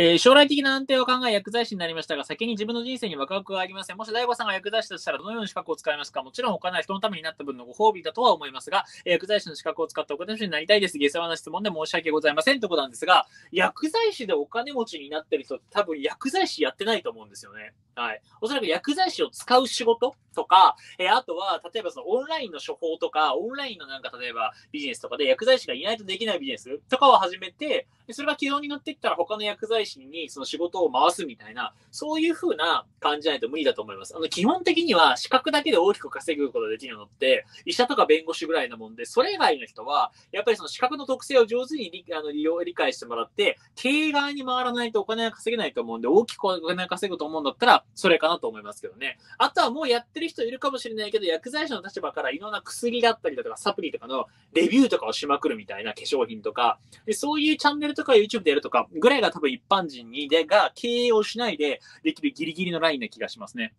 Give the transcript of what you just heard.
えー将来的な安定を考え薬剤師になりましたが、先に自分の人生にワクワクがありません。もし大悟さんが薬剤師としたらどのような資格を使いますか？もちろん他の人のためになった分のご褒美だとは思いますが、えー薬剤師の資格を使ってお金持ちになりたいです。下世話な質問で申し訳ございませんということなんですが、薬剤師でお金持ちになってる人って多分薬剤師やってないと思うんですよね。はい。おそらく薬剤師を使う仕事とか、えーあとは、例えばそのオンラインの処方とか、オンラインのなんか例えばビジネスとかで薬剤師がいないとできないビジネスとかを始めて、それが軌道に乗っていったら他の薬剤師にその仕事を回すみたいな、そういう風な感じじゃないと無理だと思います。あの、基本的には資格だけで大きく稼ぐことができるのって、医者とか弁護士ぐらいなもんで、それ以外の人は、やっぱりその資格の特性を上手に理あの利用理解してもらって、経営側に回らないとお金が稼げないと思うんで、大きくお金が稼ぐと思うんだったら、それかなと思いますけどね。あとはもうやってる人いるかもしれないけど、薬剤師の立場からいろんな薬だったりだとか、サプリとかのレビューとかをしまくるみたいな化粧品とか、でそういうチャンネルとか YouTube でやるとか、ぐらいが多分一般人にでが経営をしないでできるギリギリのラインな気がしますね。